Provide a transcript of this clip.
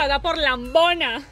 acá por lambona.